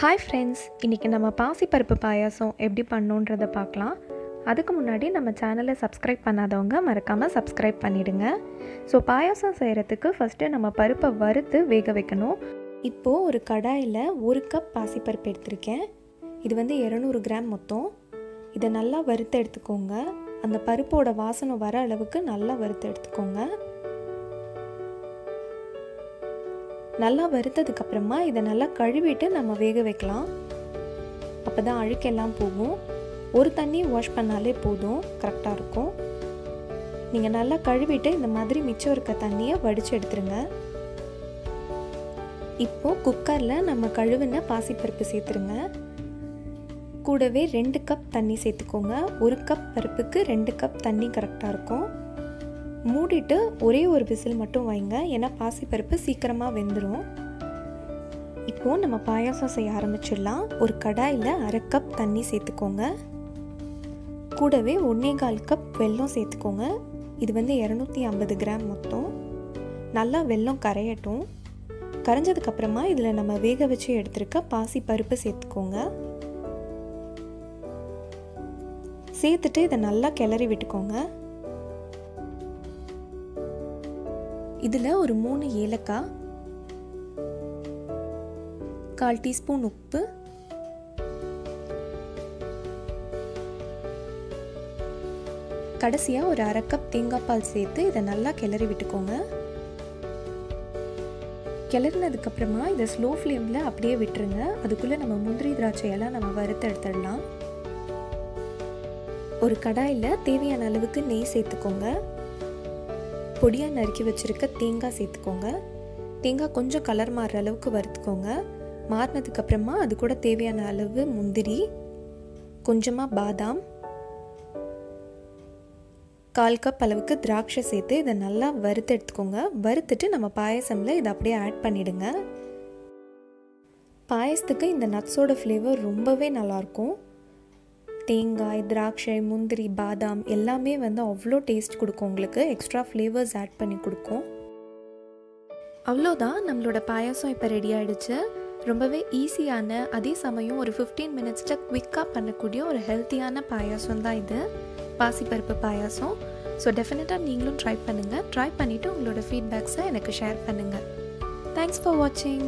Hi friends இன்றைக்கி நம்ம பாசிப்பருப்பு பாயாசம் எப்படி பண்ணோன்றதை பார்க்கலாம். அதுக்கு முன்னாடி நம்ம சேனலை சப்ஸ்கிரைப் பண்ணாதவங்க மறக்காமல் சப்ஸ்கிரைப் பண்ணிவிடுங்க ஸோ பாயாசம் செய்கிறதுக்கு ஃபஸ்ட்டு நம்ம பருப்பை வறுத்து வேக வைக்கணும். இப்போது ஒரு கடாயில் ஒரு கப் பாசிப்பருப்பு எடுத்திருக்கேன். இது வந்து இரநூறு கிராம் மொத்தம். இதை நல்லா வறுத்து எடுத்துக்கோங்க. அந்த பருப்போட வாசனை வர அளவுக்கு நல்லா வறுத்து எடுத்துக்கோங்க. நல்லா வறுத்ததுக்கப்புறமா இதை நல்லா கழுவிட்டு நம்ம வேக வைக்கலாம். அப்போ தான் அழுக்கெல்லாம் போகும். ஒரு தண்ணி வாஷ் பண்ணாலே போதும். கரெக்டாக இருக்கும். நீங்கள் நல்லா கழுவிட்டு இந்த மாதிரி மிச்சம் இருக்க தண்ணியை வடித்து எடுத்துருங்க. இப்போது குக்கரில் நம்ம கழுவின பாசிப்பருப்பு சேர்த்துருங்க. கூடவே ரெண்டு கப் தண்ணி சேர்த்துக்கோங்க. ஒரு கப் பருப்புக்கு ரெண்டு கப் தண்ணி கரெக்டாக இருக்கும். மூடிட்டு ஒரே ஒரு விசில் மட்டும் வைங்க. ஏன்னா பாசிப்பருப்பு சீக்கிரமாக வெந்துடும் இப்போது நம்ம பாயாசம் செய்ய ஆரம்பிச்சிடலாம். ஒரு கடாயில் அரை கப் தண்ணி சேர்த்துக்கோங்க. கூடவே ஒன்றே கால் கப் வெல்லம் சேர்த்துக்கோங்க. இது வந்து இரநூத்தி ஐம்பது கிராம் மொத்தம். நல்லா வெல்லம் கரையட்டும். கரைஞ்சதுக்கப்புறமா இதில் நம்ம வேக வச்சு எடுத்துருக்க பாசி பருப்பு சேர்த்துக்கோங்க. சேர்த்துட்டு இதை நல்லா கிளறி விட்டுக்கோங்க. இதில் ஒரு மூணு ஏலக்காய் கால் டீஸ்பூன் உப்பு கடைசியாக ஒரு அரை கப் தேங்காய் பால் சேர்த்து இதை நல்லா கிளறி விட்டுக்கோங்க. கிளறினதுக்கப்புறமா இதை ஸ்லோ ஃப்ளேமில் அப்படியே விட்டுருங்க. அதுக்குள்ளே நம்ம முந்திரி திராட்சையெல்லாம் நம்ம வறுத்து எடுத்துடலாம். ஒரு கடாயில் தேவையான அளவுக்கு நெய் சேர்த்துக்கோங்க. பொடியாக நறுக்கி வச்சுருக்க தேங்காய் சேர்த்துக்கோங்க. தேங்காய் கொஞ்சம் கலர் மாறுற அளவுக்கு வறுத்துக்கோங்க. மாறினதுக்கப்புறமா அது கூட தேவையான அளவு முந்திரி கொஞ்சமாக பாதாம் கால் கப் அளவுக்கு திராட்சை சேர்த்து இதை நல்லா வறுத்து எடுத்துக்கோங்க. வறுத்துட்டு நம்ம பாயசமில் இதை அப்படியே ஆட் பண்ணிவிடுங்க பாயசத்துக்கு இந்த நட்ஸோட ஃப்ளேவர் ரொம்பவே நல்லாயிருக்கும் தேங்காய் திராட்சை முந்திரி பாதாம் எல்லாமே வந்து அவ்வளோ டேஸ்ட் கொடுக்கும். உங்களுக்கு எக்ஸ்ட்ரா ஃப்ளேவர்ஸ் ஆட் பண்ணி கொடுக்கும். அவ்வளோதான். நம்மளோட பாயாசம் இப்போ ரெடி ஆகிடுச்சு ரொம்பவே ஈஸியான அதே சமயம் ஒரு ஃபிஃப்டீன் மினிட்ஸில் குவிக்காக பண்ணக்கூடிய ஒரு ஹெல்த்தியான பாயாசம் தான் இது. பாசிப்பருப்பு பாயாசம். ஸோ டெஃபினட்டாக நீங்களும் ட்ரை பண்ணுங்கள் ட்ரை பண்ணிவிட்டு உங்களோட ஃபீட்பேக்ஸை எனக்கு ஷேர் பண்ணுங்கள் தேங்க்ஸ் ஃபார் வாட்சிங்